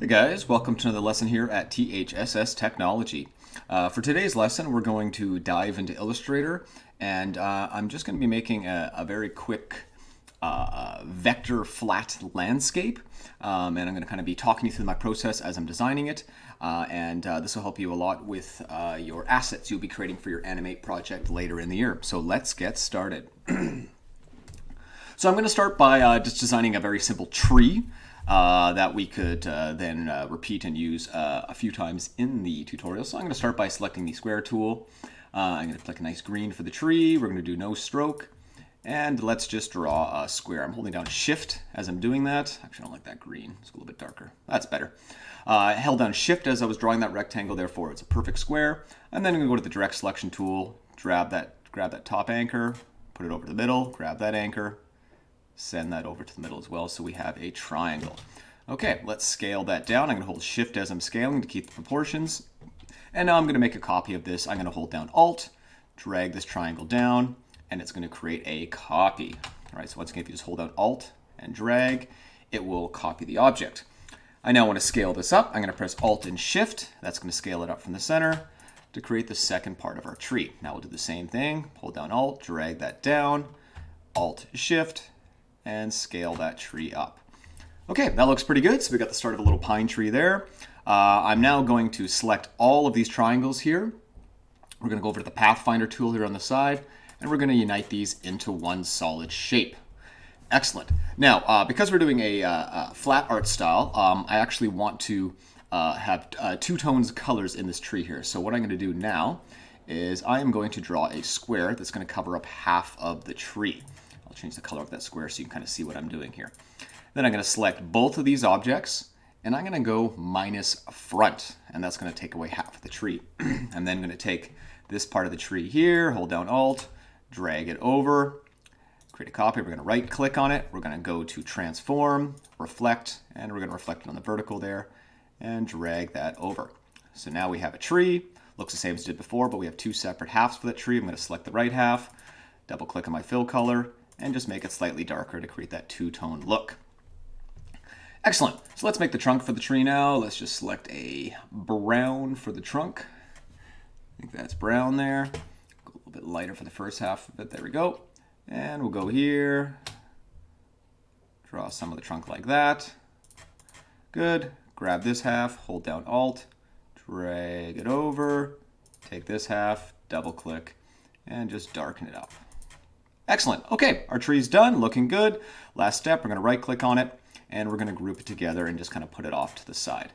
Hey guys, welcome to another lesson here at THSS Technology. Uh, for today's lesson, we're going to dive into Illustrator, and uh, I'm just going to be making a, a very quick uh, vector flat landscape, um, and I'm going to kind of be talking you through my process as I'm designing it, uh, and uh, this will help you a lot with uh, your assets you'll be creating for your Animate project later in the year. So let's get started. so I'm going to start by just designing a very simple tree uh, that we could uh, then uh, repeat and use uh, a few times in the tutorial. So I'm going to start by selecting the square tool. Uh, I'm going to click a nice green for the tree. We're going to do no stroke. And let's just draw a square. I'm holding down shift as I'm doing that. Actually, I don't like that green. It's a little bit darker. That's better. I held down shift as I was drawing that rectangle, therefore it's a perfect square. And then I'm going to go to the direct selection tool, grab that, grab that top anchor, put it over the middle, grab that anchor, send that over to the middle as well so we have a triangle. Okay, let's scale that down. I'm going to hold shift as I'm scaling to keep the proportions. And now I'm going to make a copy of this. I'm going to hold down alt, drag this triangle down, and it's going to create a copy. All right, so once again, if you just hold down alt and drag, it will copy the object. I now want to scale this up. I'm going to press alt and shift. That's going to scale it up from the center to create the second part of our tree. Now we'll do the same thing. Hold down alt, drag that down, alt shift, and scale that tree up. Okay, that looks pretty good. So we got the start of a little pine tree there. Uh, I'm now going to select all of these triangles here. We're going to go over to the Pathfinder tool here on the side, and we're going to unite these into one solid shape. Excellent. Now, uh, because we're doing a, uh, a flat art style, um, I actually want to uh, have uh, two tones of colors in this tree here. So what I'm going to do now is I am going to draw a square that's going to cover up half of the tree. I'll change the color of that square so you can kind of see what I'm doing here. Then I'm going to select both of these objects and I'm going to go minus front and that's going to take away half of the tree. I'm then going to take this part of the tree here, hold down Alt, drag it over, create a copy. We're going to right click on it. We're going to go to transform, reflect, and we're going to reflect it on the vertical there and drag that over. So now we have a tree. Looks the same as it did before, but we have two separate halves for that tree. I'm going to select the right half, double click on my fill color, and just make it slightly darker to create that two-tone look. Excellent. So let's make the trunk for the tree now. Let's just select a brown for the trunk. I think that's brown there. Go a little bit lighter for the first half of it. There we go. And we'll go here. Draw some of the trunk like that. Good. Grab this half, hold down Alt, drag it over, take this half, double click, and just darken it up. Excellent. Okay, our tree's done, looking good. Last step, we're going to right click on it and we're going to group it together and just kind of put it off to the side.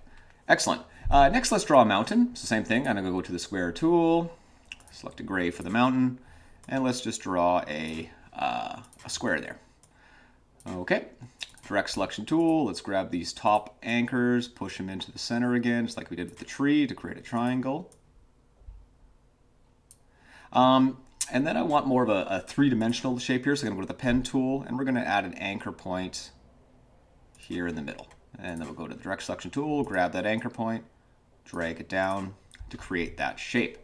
Excellent. Uh, next, let's draw a mountain. It's the same thing. I'm to go to the square tool, select a gray for the mountain, and let's just draw a, uh, a square there. Okay, direct selection tool. Let's grab these top anchors, push them into the center again, just like we did with the tree to create a triangle. Um, and then I want more of a, a three-dimensional shape here, so I'm to go to the pen tool, and we're going to add an anchor point here in the middle. And then we'll go to the direct selection tool, grab that anchor point, drag it down to create that shape.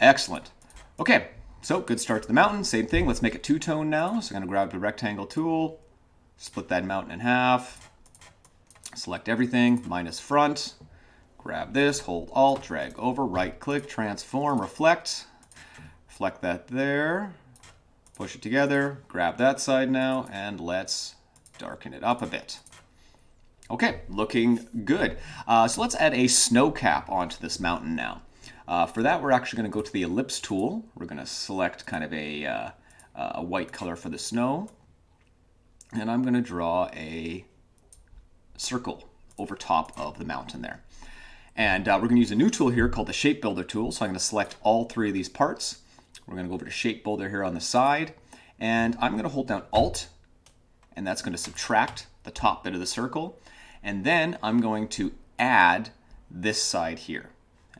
Excellent. Okay, so good start to the mountain. Same thing, let's make it two-tone now. So I'm going to grab the rectangle tool, split that mountain in half, select everything, minus front, grab this, hold Alt, drag over, right-click, transform, reflect, Reflect that there, push it together, grab that side now, and let's darken it up a bit. Okay, looking good. Uh, so let's add a snow cap onto this mountain now. Uh, for that, we're actually going to go to the ellipse tool. We're going to select kind of a, uh, a white color for the snow. And I'm going to draw a circle over top of the mountain there. And uh, we're going to use a new tool here called the Shape Builder tool. So I'm going to select all three of these parts. We're going to go over to Shape Builder here on the side, and I'm going to hold down Alt, and that's going to subtract the top bit of the circle. And then I'm going to add this side here.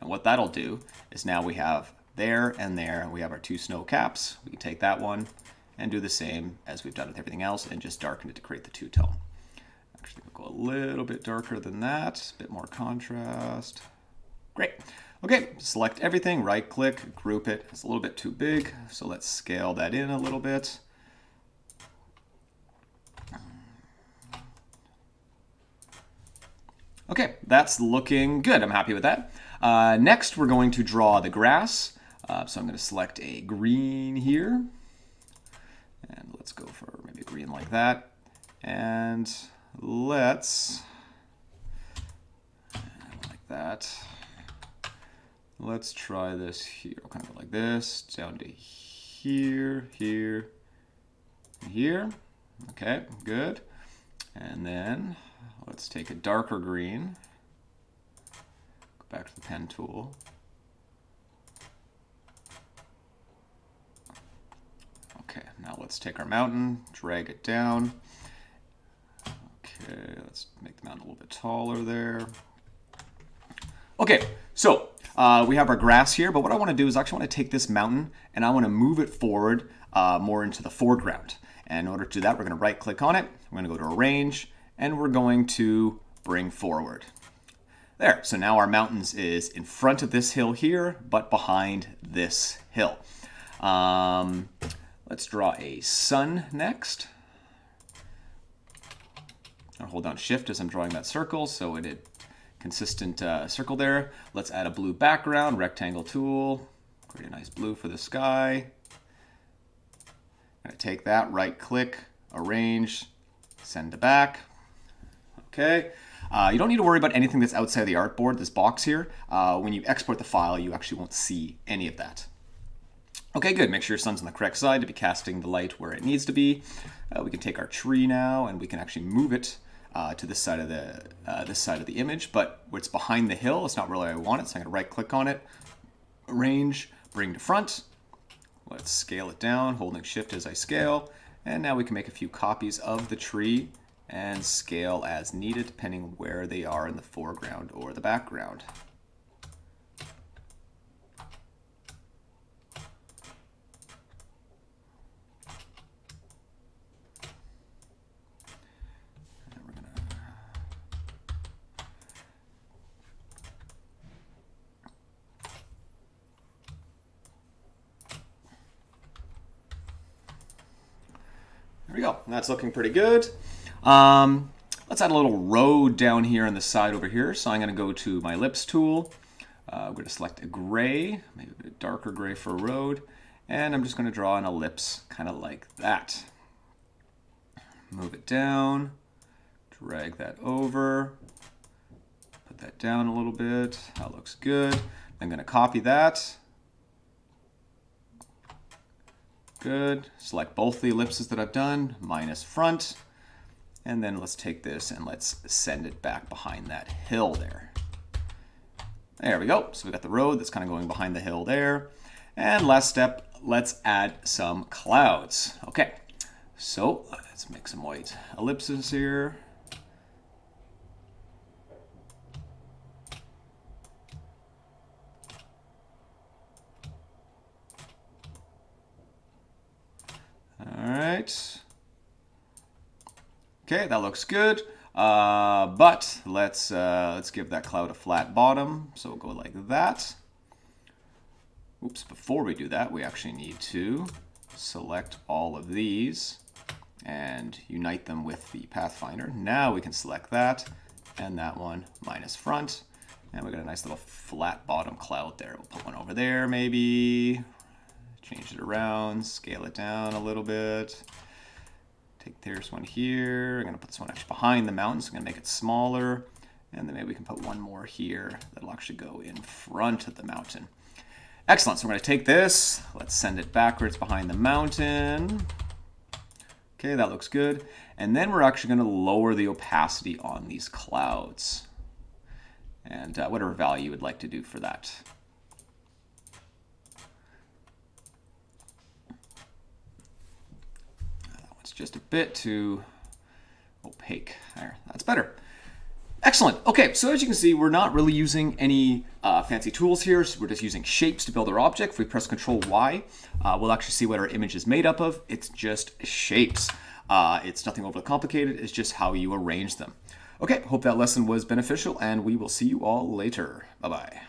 And what that'll do is now we have there and there, we have our two snow caps. We can take that one and do the same as we've done with everything else and just darken it to create the two-tone. Actually, we'll go a little bit darker than that, a bit more contrast. Great. Okay, select everything, right click, group it. It's a little bit too big, so let's scale that in a little bit. Okay, that's looking good. I'm happy with that. Uh, next, we're going to draw the grass. Uh, so I'm going to select a green here. And let's go for maybe green like that. And let's, like that. Let's try this here. kind of like this, down to here, here, here. Okay, good. And then let's take a darker green. Go back to the pen tool. Okay, now let's take our mountain, drag it down. Okay, let's make the mountain a little bit taller there. Okay, so uh, we have our grass here, but what I want to do is actually want to take this mountain and I want to move it forward uh, more into the foreground. And in order to do that, we're going to right click on it. We're going to go to Arrange, and we're going to bring forward. There, so now our mountains is in front of this hill here, but behind this hill. Um, let's draw a sun next. I'll hold down shift as I'm drawing that circle so it consistent uh, circle there. Let's add a blue background, rectangle tool, create a nice blue for the sky. I'm gonna take that, right click, arrange, send to back. Okay. Uh, you don't need to worry about anything that's outside the artboard, this box here. Uh, when you export the file, you actually won't see any of that. Okay, good. Make sure your sun's on the correct side to be casting the light where it needs to be. Uh, we can take our tree now and we can actually move it uh, to this side of the uh, this side of the image, but it's behind the hill. It's not really where I want it, so I'm gonna right click on it, arrange, bring to front, Let's scale it down, holding shift as I scale. And now we can make a few copies of the tree and scale as needed depending where they are in the foreground or the background. We go. That's looking pretty good. Um, let's add a little road down here on the side over here. So I'm going to go to my ellipse tool. Uh, I'm going to select a gray, maybe a bit darker gray for a road. And I'm just going to draw an ellipse kind of like that. Move it down, drag that over, put that down a little bit. That looks good. I'm going to copy that Good. Select both the ellipses that I've done, minus front. And then let's take this and let's send it back behind that hill there. There we go. So we got the road that's kind of going behind the hill there. And last step, let's add some clouds. Okay, so let's make some white ellipses here. Right. Okay, that looks good. Uh, but let's uh, let's give that cloud a flat bottom. So we'll go like that. Oops, before we do that, we actually need to select all of these and unite them with the Pathfinder. Now we can select that and that one minus front. And we got a nice little flat bottom cloud there. We'll put one over there maybe, change it around, scale it down a little bit. Take this one here. I'm gonna put this one actually behind the mountain, so I'm gonna make it smaller. And then maybe we can put one more here that'll actually go in front of the mountain. Excellent, so we're gonna take this, let's send it backwards behind the mountain. Okay, that looks good. And then we're actually gonna lower the opacity on these clouds. And uh, whatever value you would like to do for that. Just a bit too opaque. There, that's better. Excellent. Okay, so as you can see, we're not really using any uh, fancy tools here. So we're just using shapes to build our object. If we press Control Y, uh, we'll actually see what our image is made up of. It's just shapes. Uh, it's nothing overly complicated. It's just how you arrange them. Okay, hope that lesson was beneficial, and we will see you all later. Bye-bye.